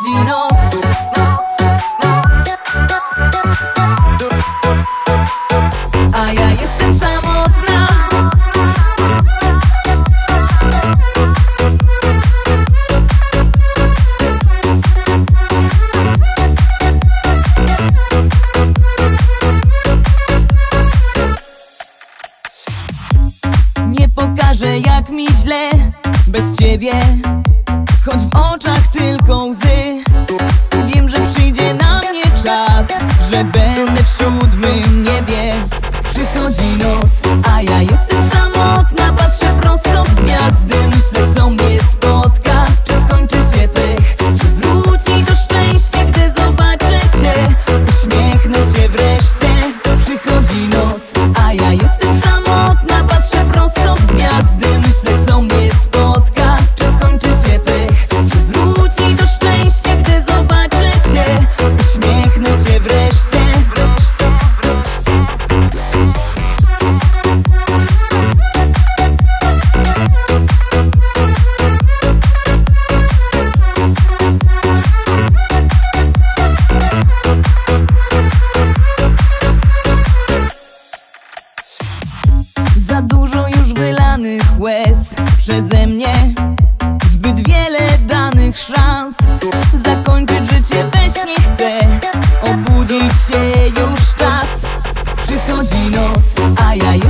rodziną jestem samotna. Nie pokażę jak mi źle bez ciebie choć w oczach tylko łzy. Wiem, że przyjdzie na mnie czas, że będę w siódmym niebie. Przychodzi noc, a ja jestem samotna, patrzę przebranych łez przeze mnie. Zbyt wiele danych szans. Zakończyć życie weź nie chcę. Obudzić się już czas. Przychodzi noc, a ja już